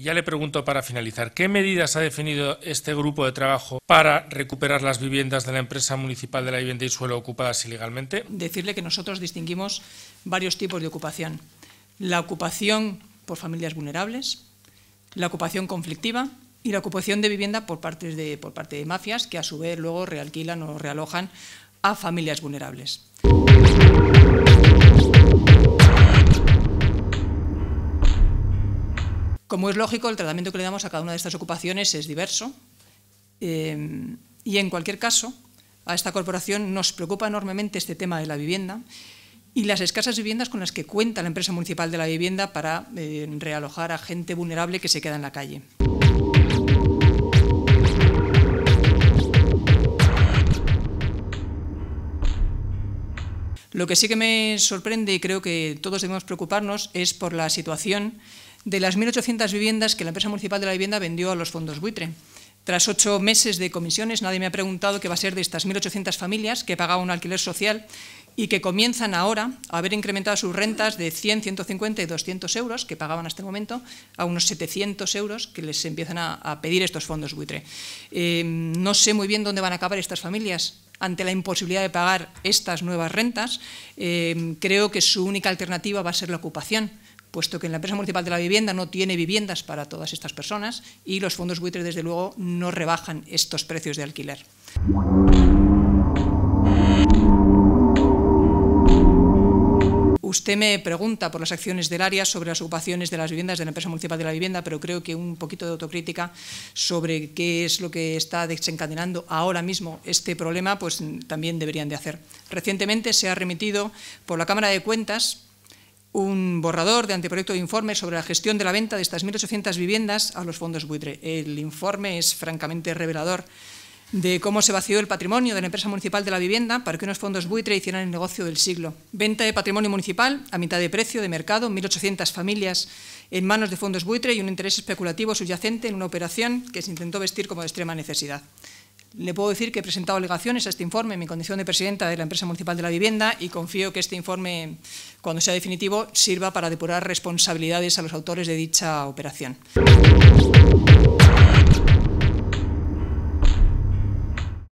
Ya le pregunto para finalizar, ¿qué medidas ha definido este grupo de trabajo para recuperar las viviendas de la empresa municipal de la vivienda y suelo ocupadas ilegalmente? Decirle que nosotros distinguimos varios tipos de ocupación. La ocupación por familias vulnerables, la ocupación conflictiva y la ocupación de vivienda por, de, por parte de mafias que a su vez luego realquilan o realojan a familias vulnerables. Como es lógico, el tratamiento que le damos a cada una de estas ocupaciones es diverso eh, y en cualquier caso a esta corporación nos preocupa enormemente este tema de la vivienda y las escasas viviendas con las que cuenta la empresa municipal de la vivienda para eh, realojar a gente vulnerable que se queda en la calle. Lo que sí que me sorprende y creo que todos debemos preocuparnos es por la situación de las 1.800 viviendas que la empresa municipal de la vivienda vendió a los fondos buitre. Tras ocho meses de comisiones, nadie me ha preguntado qué va a ser de estas 1.800 familias que pagaban un alquiler social y que comienzan ahora a haber incrementado sus rentas de 100, 150 y 200 euros que pagaban hasta el momento a unos 700 euros que les empiezan a, pedir estos fondos buitre. Eh, no sé muy bien dónde van a acabar estas familias ante la imposibilidad de pagar estas nuevas rentas. Eh, creo que su única alternativa va a ser la ocupación puesto que la empresa municipal de la vivienda no tiene viviendas para todas estas personas y los fondos buitres, desde luego, no rebajan estos precios de alquiler. Usted me pregunta por las acciones del área sobre las ocupaciones de las viviendas de la empresa municipal de la vivienda, pero creo que un poquito de autocrítica sobre qué es lo que está desencadenando ahora mismo este problema, pues también deberían de hacer. Recientemente se ha remitido por la Cámara de Cuentas un borrador de anteproyecto de informe sobre la gestión de la venta de estas 1.800 viviendas a los fondos buitre. El informe es francamente revelador de cómo se vació el patrimonio de la empresa municipal de la vivienda para que unos fondos buitre hicieran el negocio del siglo. Venta de patrimonio municipal a mitad de precio de mercado, 1.800 familias en manos de fondos buitre y un interés especulativo subyacente en una operación que se intentó vestir como de extrema necesidad. Le puedo decir que he presentado alegaciones a este informe en mi condición de presidenta de la empresa municipal de la vivienda y confío que este informe, cuando sea definitivo, sirva para depurar responsabilidades a los autores de dicha operación.